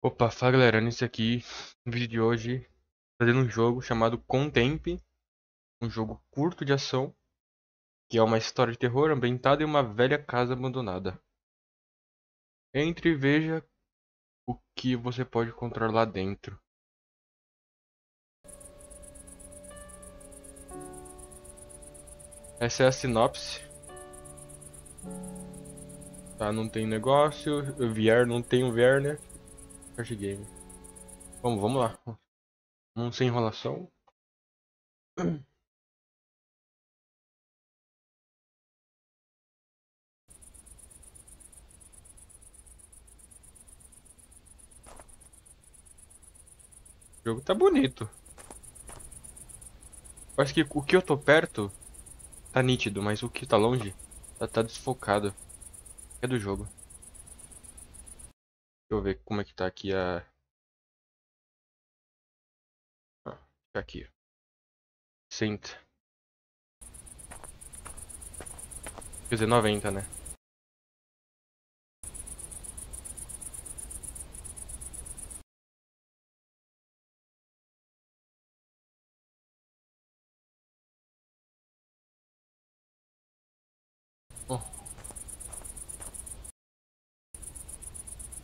Opa, fala galera, nesse aqui, no vídeo de hoje, fazendo um jogo chamado Contemp, um jogo curto de ação, que é uma história de terror ambientada em uma velha casa abandonada. Entre e veja o que você pode encontrar lá dentro. Essa é a sinopse. Tá, não tem negócio, VR não tem o né? Card game. Vamos, vamos lá. Vamos sem enrolação. O jogo tá bonito. Acho que o que eu tô perto tá nítido, mas o que tá longe tá, tá desfocado. É do jogo. Deixa eu ver como é que tá aqui a. Ah, tá aqui. Senta. Quer dizer, 90, né?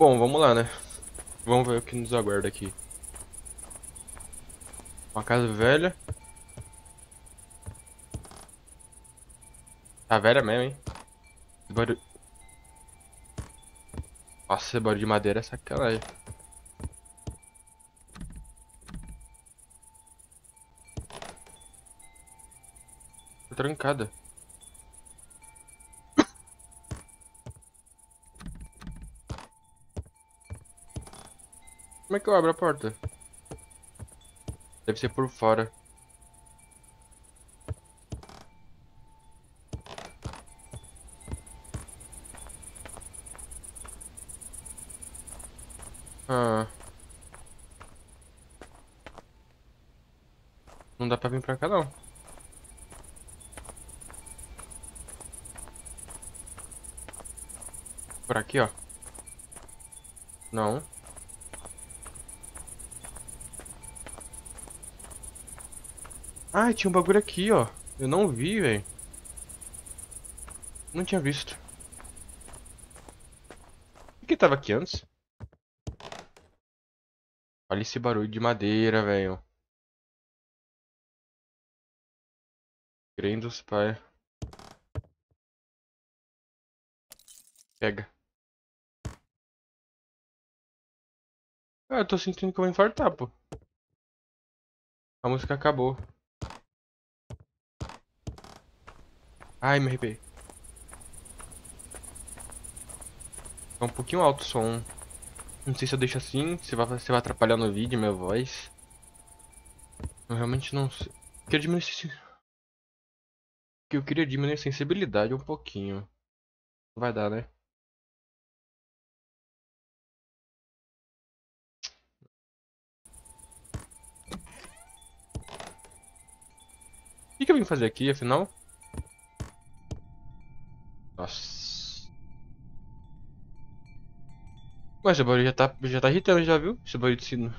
Bom, vamos lá, né? Vamos ver o que nos aguarda aqui. Uma casa velha. Tá velha mesmo, hein? Barulho... Nossa, barulho de madeira é sacanagem. Tá trancada. Como é que eu abro a porta? Deve ser por fora. Ah. Não dá pra vir pra cá não. Por aqui, ó. Não. Ah, tinha um bagulho aqui, ó. Eu não vi, velho. Não tinha visto. O que tava aqui antes? Olha esse barulho de madeira, velho. Crem dos pai. Pega. Ah, eu tô sentindo que eu vou infartar, pô. A música acabou. Ai, me arrepiei. Tá um pouquinho alto o som. Não sei se eu deixo assim, se vai, se vai atrapalhar no vídeo minha voz. Eu realmente não sei. Eu queria diminuir. Eu queria diminuir a sensibilidade um pouquinho. Vai dar, né? O que eu vim fazer aqui, afinal? Mas esse barulho já tá, já tá irritando, já viu? Esse barulho de sino. Por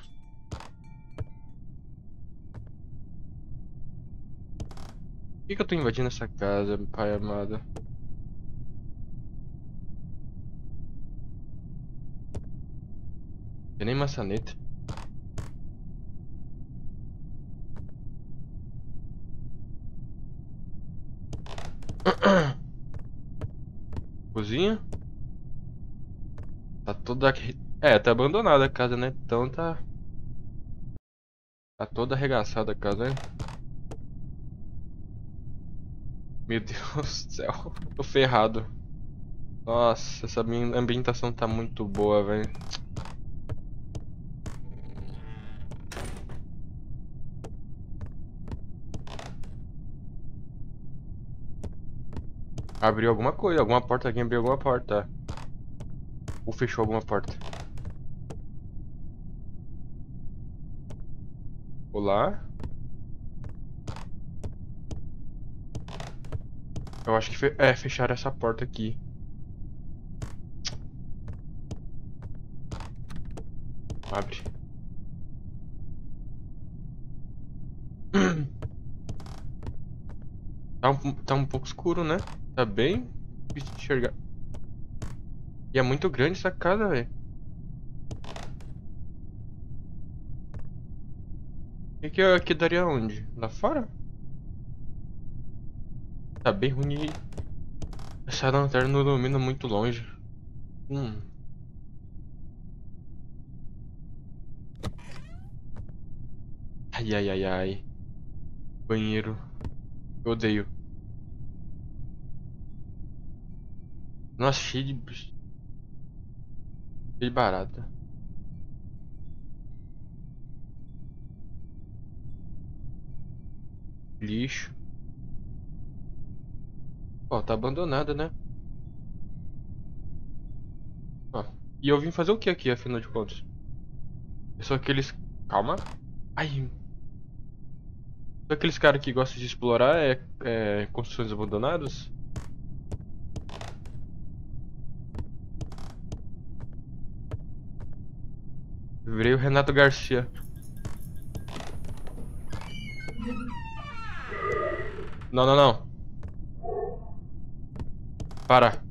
que, que eu tô invadindo essa casa, pai amado? Tem nem maçaneta. Cozinha. Toda... É, tá abandonada a casa, né? Então tá... Tá toda arregaçada a casa, né? Meu Deus do céu. Tô ferrado. Nossa, essa minha ambientação tá muito boa, velho. Abriu alguma coisa, alguma porta, alguém abriu alguma porta. Ou fechou alguma porta. Olá? Eu acho que fe é, fecharam essa porta aqui. Abre. Tá um, tá um pouco escuro, né? Tá bem difícil de enxergar. E é muito grande essa casa, velho. E que aqui daria onde? Lá fora? Tá bem ruim. Essa lanterna não ilumina muito longe. Hum. Ai, ai, ai, ai. Banheiro. Eu odeio. Nossa, cheio de... De barata. Lixo. Ó, tá abandonada, né? Ó. E eu vim fazer o que aqui, afinal de contas? São aqueles... Calma. Ai. São aqueles caras que gostam de explorar é, é, construções abandonadas? Virei o Renato Garcia. Não, não, não. Para.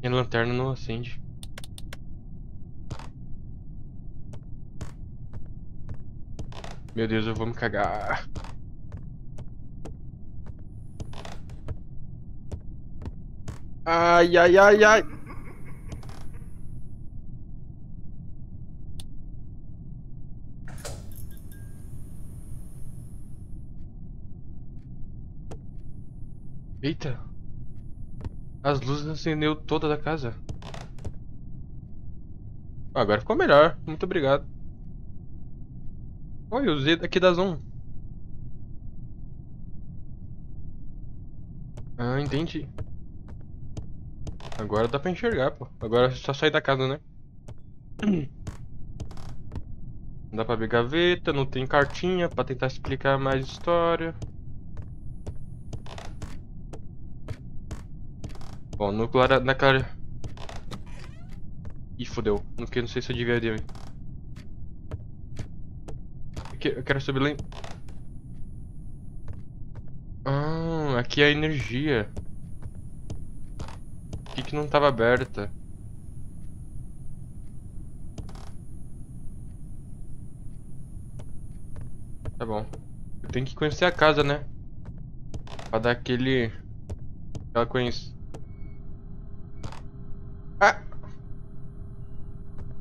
Minha lanterna não acende. Meu Deus, eu vou me cagar. Ai, ai, ai, ai. Eita. As luzes acendeu toda da casa. Agora ficou melhor. Muito obrigado. Oi, usei daqui da Zoom. Ah, entendi. Agora dá pra enxergar, pô. Agora é só sair da casa, né? Não dá pra abrir gaveta, não tem cartinha pra tentar explicar mais história. Bom, no clara, na cara... Ih, fodeu. Não, não sei se eu devia ir. Eu quero subir lá em... Ah, aqui é a energia não tava aberta? Tá bom. Eu tenho que conhecer a casa, né? Pra dar aquele... Aquela conhece... Ah!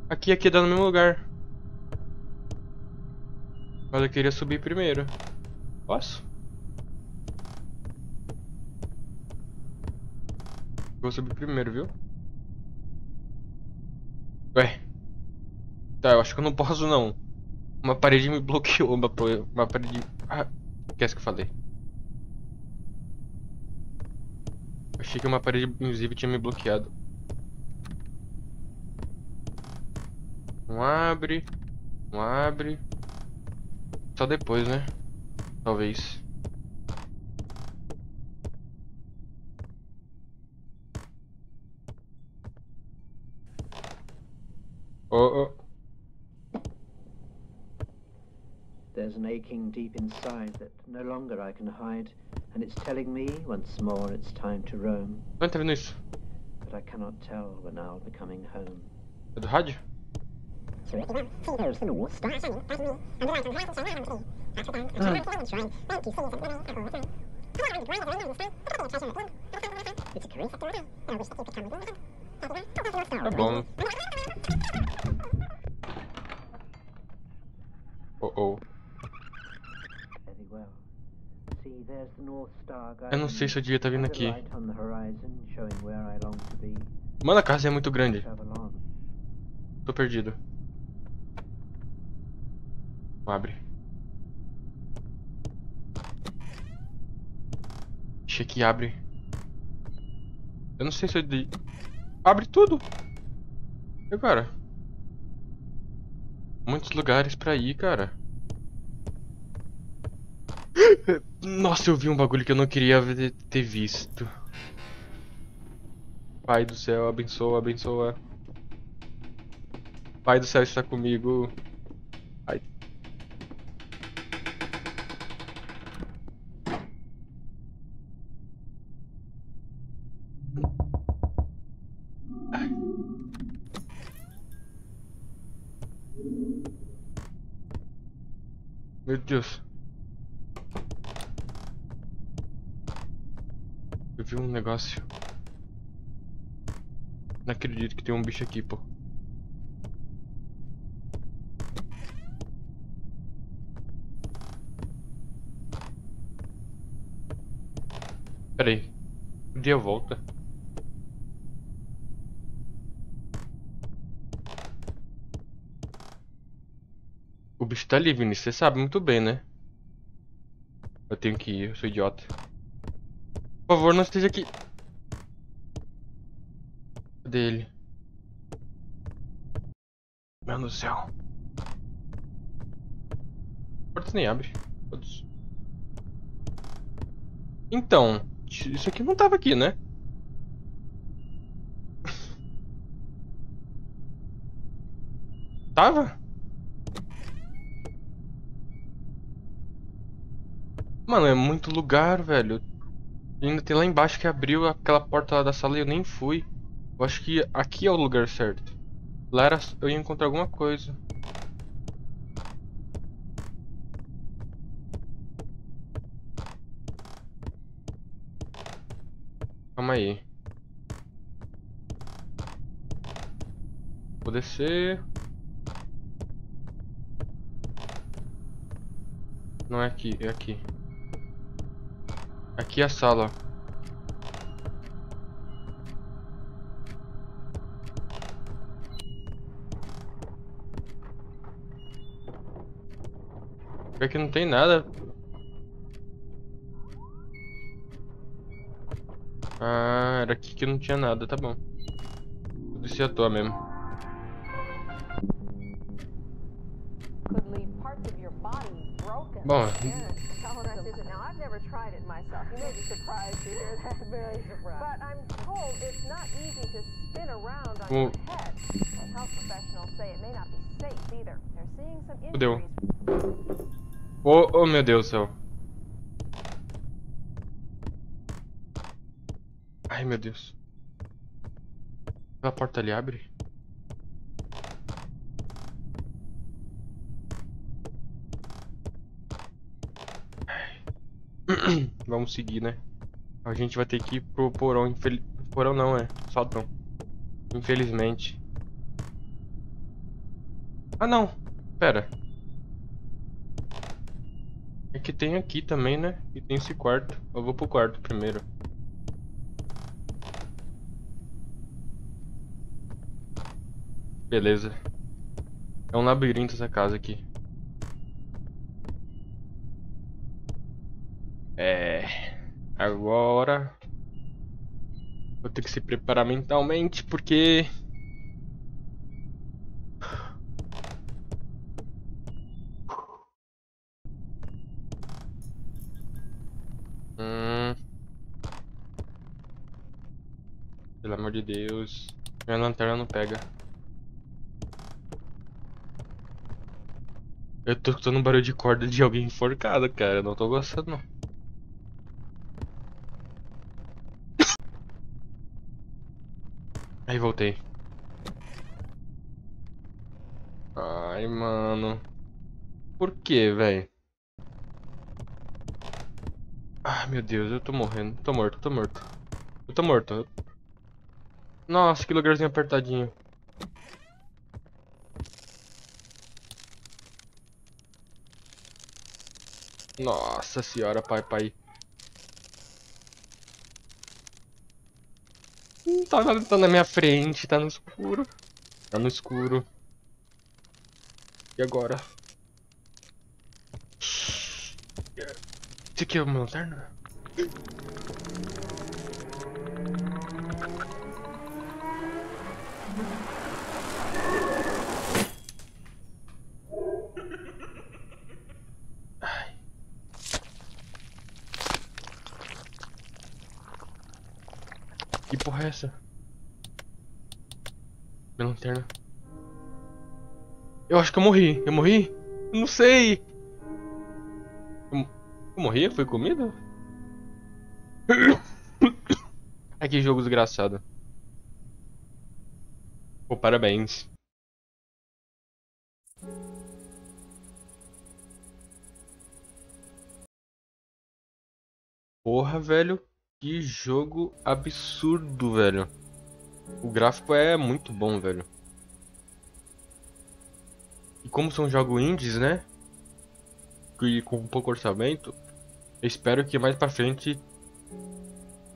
Aqui, aqui dá no mesmo lugar. Mas eu queria subir primeiro. Posso? Vou subir primeiro, viu? Ué. Tá, eu acho que eu não posso não. Uma parede me bloqueou, uma, uma parede... Ah, esquece que eu falei. Achei que uma parede invisível tinha me bloqueado. Não abre. Não abre. Só depois, né? Talvez. Oh, oh. There's an aching deep inside that no longer I can hide, and it's telling me once more it's time to roam. Quanto? But I cannot tell when I'll be coming home. É do rádio? Tá bom. Oh oh. Eu não sei se eu devia estar vindo aqui. Mano, a casa é muito grande. Tô perdido. Abre. Deixa que abre. Eu não sei se eu... Abre tudo! E agora? Muitos lugares pra ir, cara. Nossa, eu vi um bagulho que eu não queria ter visto. Pai do céu, abençoa, abençoa. Pai do céu está comigo. Vi um negócio. Não acredito que tem um bicho aqui, pô. Pera aí. O dia volta. O bicho tá ali, Vini. Você sabe muito bem, né? Eu tenho que ir, eu sou idiota. Favor, não esteja aqui. Cadê ele? Meu Deus do céu. A porta nem abre. Todos. Então, isso aqui não tava aqui, né? Tava? Mano, é muito lugar, velho. Ainda tem lá embaixo que abriu aquela porta lá da sala e eu nem fui. Eu acho que aqui é o lugar certo. Lá era... eu ia encontrar alguma coisa. Calma aí. Vou descer. Não é aqui, é aqui. Aqui é a sala. Pior que não tem nada. Ah, era aqui que não tinha nada, tá bom. Eu desci à toa mesmo. Bom, myself. You may be surprised to hear that. Very surprised. But I'm told it's not easy to spin around on your head. And health professionals say it may not be safe either. They're seeing some Fudeu. injuries. oh, oh meu Deus do céu. Ai meu Deus. A porta ali abre? Vamos seguir, né? A gente vai ter que ir pro porão, infel... Porão não, é. Sótão. Infelizmente. Ah não. Pera. É que tem aqui também, né? E tem esse quarto. Eu vou pro quarto primeiro. Beleza. É um labirinto essa casa aqui. É. Agora. Vou ter que se preparar mentalmente porque. Hum. Pelo amor de Deus. Minha lanterna não pega. Eu tô escutando um barulho de corda de alguém enforcado, cara. Eu não tô gostando, não. Aí voltei. Ai, mano. Por que, velho? Ai, meu Deus, eu tô morrendo. Tô morto, tô morto. Eu tô morto. Nossa, que lugarzinho apertadinho. Nossa senhora, pai, pai. Tá, tá na minha frente, tá no escuro. Tá no escuro. E agora? Esse aqui é uma lanterna? Que porra é essa? Minha lanterna. Eu acho que eu morri. Eu morri? Eu não sei. Eu, eu morri? Foi comida? Ai, que jogo desgraçado. Pô, parabéns. Porra, velho. Que jogo absurdo, velho. O gráfico é muito bom, velho. E como são jogos indies, né? E com pouco orçamento, espero que mais pra frente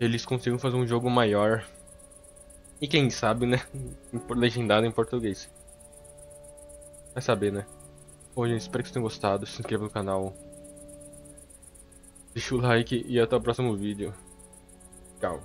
eles consigam fazer um jogo maior. E quem sabe, né? Legendado em português. Vai saber, né? Bom, gente, espero que vocês tenham gostado. Se inscreva no canal. Deixa o like e até o próximo vídeo. 告